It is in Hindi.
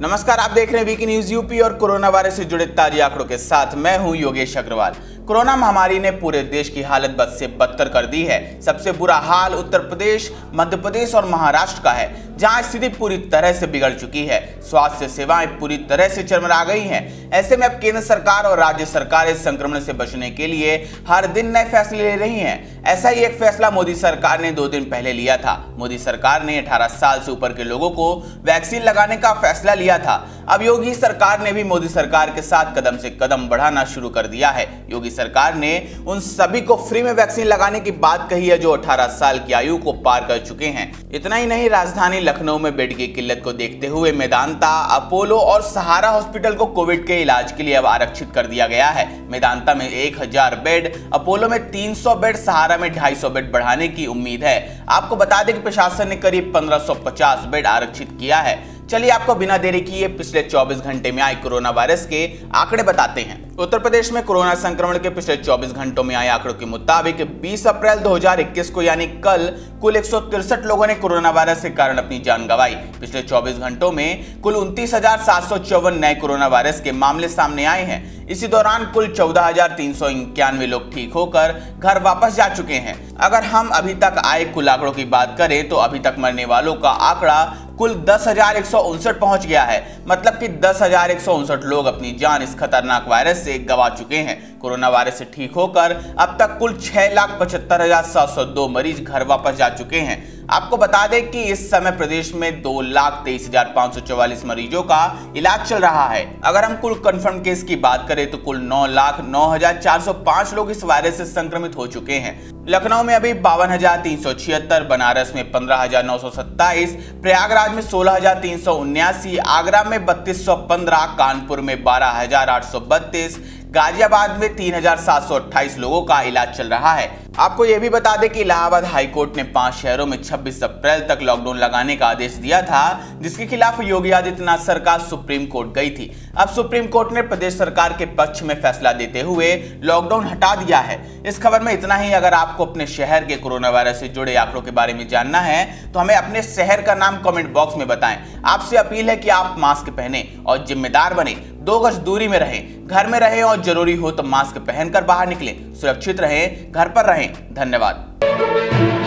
नमस्कार, आप देख रहे हैं वीकी न्यूज़ यूपी और कोरोना वायरस से जुड़े ताजी आंकड़ों के साथ। मैं हूँ योगेश अग्रवाल। कोरोना महामारी ने पूरे देश की हालत बद से बदतर कर दी है। सबसे बुरा हाल उत्तर प्रदेश, मध्य प्रदेश और महाराष्ट्र का है, जहाँ स्थिति पूरी तरह से बिगड़ चुकी है। स्वास्थ्य सेवाएँ पूरी तरह से चरमरा गई हैं। ऐसे में अब केंद्र सरकार और राज्य सरकार इस संक्रमण से बचने के लिए हर दिन नए फैसले ले रही हैं। ऐसा ही एक फैसला मोदी सरकार ने दो दिन पहले लिया था। मोदी सरकार ने 18 साल से ऊपर के लोगों को वैक्सीन लगाने का फैसला लिया था। अब योगी सरकार ने भी मोदी सरकार के साथ कदम से कदम बढ़ाना शुरू कर दिया है। योगी सरकार ने उन सभी को फ्री में वैक्सीन लगाने की बात कही है जो 18 साल की आयु को पार कर चुके हैं। इतना ही नहीं, राजधानी लखनऊ में बेड की किल्लत को देखते हुए मेदांता, अपोलो और सहारा हॉस्पिटल को कोविड के इलाज के लिए अब आरक्षित कर दिया गया है। मेदांता में 1000 बेड, अपोलो में 300 बेड, सहारा में 250 बेड बढ़ाने की उम्मीद है। आपको बता दें कि प्रशासन ने करीब 1550 बेड आरक्षित किया है। चलिए आपको बिना देरी किए पिछले 24 घंटे में आए कोरोना वायरस के आंकड़े बताते हैं। उत्तर प्रदेश में कोरोना संक्रमण के पिछले 24 घंटों में आए आंकड़ों के मुताबिक 20 अप्रैल 2021 को यानी कल कुल एक लोगों ने कोरोना वायरस के कारण अपनी जान गंवाई। पिछले 24 घंटों में कुल उनतीस नए कोरोना वायरस के मामले सामने आए हैं। इसी दौरान कुल चौदह लोग ठीक होकर घर वापस जा चुके हैं। अगर हम अभी तक आए कुल आंकड़ों की बात करें तो अभी तक मरने वालों का आंकड़ा कुल दस पहुँच गया है। मतलब कि दस लोग अपनी जान इस खतरनाक वायरस से गवा चुके हैं। कोरोना वायरस से ठीक होकर अब तक कुल छह लाख पचहत्तर हज़ार सात सौ दो मरीज़ घर वापस जा चुके हैं। आपको बता दें कि इस समय प्रदेश में दो लाख तेईस हज़ार पाँच सौ चौवालीस मरीजों का इलाज चल रहा है। अगर हम कुल कंफर्म केस की बात करें तो कुल नौ लाख नौ हज़ार चार सौ पाँच लोग इस वायरस से संक्रमित हो चुके हैं। लखनऊ में अभी बावन हज़ार तीन सौ छिहत्तर, बनारस में पंद्रह हज़ार नौ सौ सत्ताईस, प्रयागराज में सोलह हज़ार तीन सौ उन्यासी, आगरा में बत्तीस सौ पंद्रह, कानपुर में बारह हज़ार आठ सौ बत्तीस गाजियाबाद में तीन हज़ार सात सौ अट्ठाईस लोगों का इलाज चल रहा है। आपको यह भी बता दें कि इलाहाबाद हाईकोर्ट ने पाँच शहरों में 26 अप्रैल तक लॉकडाउन लगाने का आदेश दिया था, जिसके खिलाफ योगी आदित्यनाथ सरकार सुप्रीम कोर्ट गई थी। अब सुप्रीम कोर्ट ने प्रदेश सरकार के पक्ष में फैसला देते हुए लॉकडाउन हटा दिया है। इस खबर में इतना ही, अगर आपको अपने शहर के कोरोना वायरस से जुड़े आंकड़ों के बारे में जानना है तो हमें अपने शहर का नाम कॉमेंट बॉक्स में बताएँ। आपसे अपील है कि आप मास्क पहने और जिम्मेदार बने। दो गज दूरी में रहें, घर में रहें और ज़रूरी हो तो मास्क पहनकर बाहर निकलें। सुरक्षित रहें, घर पर रहें। धन्यवाद।